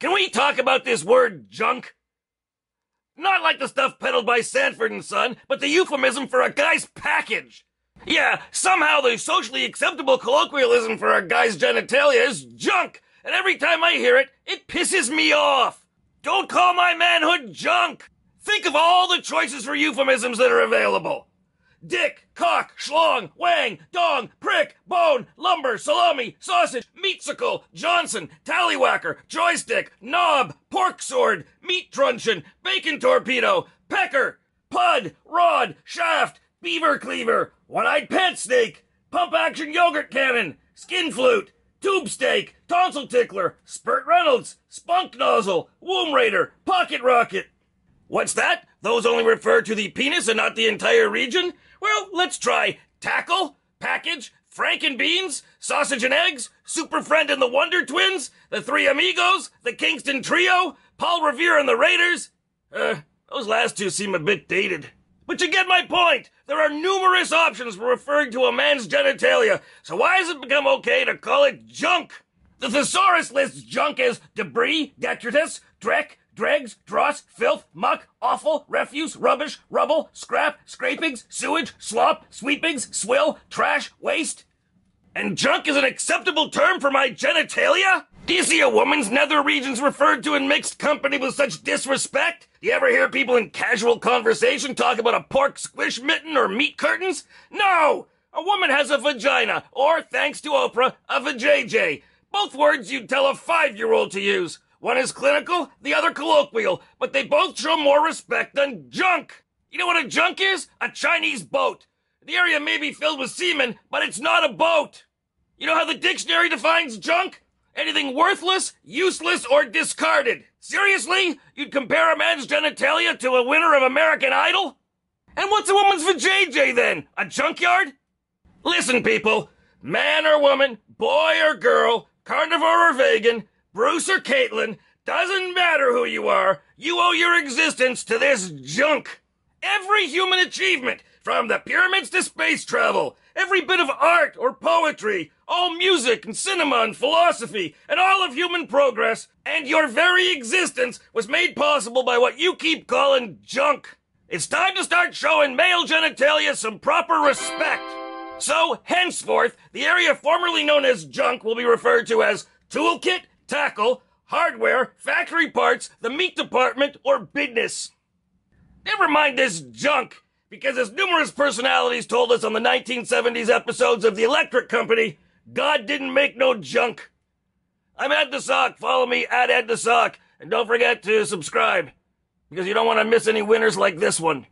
Can we talk about this word junk? Not like the stuff peddled by Sanford and Son, but the euphemism for a guy's package. Yeah, somehow the socially acceptable colloquialism for a guy's genitalia is junk, and every time I hear it, it pisses me off. Don't call my manhood junk. Think of all the choices for euphemisms that are available. Dick, cock, schlong, wang, dong, prick, bone, lumber, salami, sausage, meatsicle, Johnson, tallywhacker, joystick, knob, pork sword, meat truncheon, bacon torpedo, pecker, pud, rod, shaft, beaver cleaver, one-eyed pet snake, pump action yogurt cannon, skin flute, tube steak, tonsil tickler, spurt Reynolds, spunk nozzle, womb raider, pocket rocket. What's that? Those only refer to the penis and not the entire region? Well, let's try tackle, package, Franken beans, sausage and eggs, Super Friend and the Wonder Twins, the Three Amigos, the Kingston Trio, Paul Revere and the Raiders. Uh, those last two seem a bit dated. But you get my point. There are numerous options for referring to a man's genitalia, so why has it become okay to call it junk? The thesaurus lists junk as debris, detritus, dreck, dregs, dross, filth, muck, offal, refuse, rubbish, rubble, scrap, scrapings, sewage, slop, sweepings, swill, trash, waste. And junk is an acceptable term for my genitalia? Do you see a woman's nether regions referred to in mixed company with such disrespect? Do you ever hear people in casual conversation talk about a pork squish mitten or meat curtains? No! A woman has a vagina, or, thanks to Oprah, a vajayjay. Both words you'd tell a five-year-old to use. One is clinical, the other colloquial, but they both show more respect than junk. You know what a junk is? A Chinese boat. The area may be filled with semen, but it's not a boat. You know how the dictionary defines junk? Anything worthless, useless, or discarded. Seriously? You'd compare a man's genitalia to a winner of American Idol? And what's a woman's vajayjay then? A junkyard? Listen, people. Man or woman, boy or girl, carnivore or vegan, Bruce or Caitlin, doesn't matter who you are, you owe your existence to this junk. Every human achievement, from the pyramids to space travel, every bit of art or poetry, all music and cinema and philosophy, and all of human progress, and your very existence was made possible by what you keep calling junk. It's time to start showing male genitalia some proper respect. So, henceforth, the area formerly known as junk will be referred to as toolkit, tackle, hardware, factory parts, the meat department, or business. Never mind this junk, because as numerous personalities told us on the 1970s episodes of The Electric Company, God didn't make no junk. I'm Ed the Sock. Follow me at Ed the Sock. And don't forget to subscribe, because you don't want to miss any winners like this one.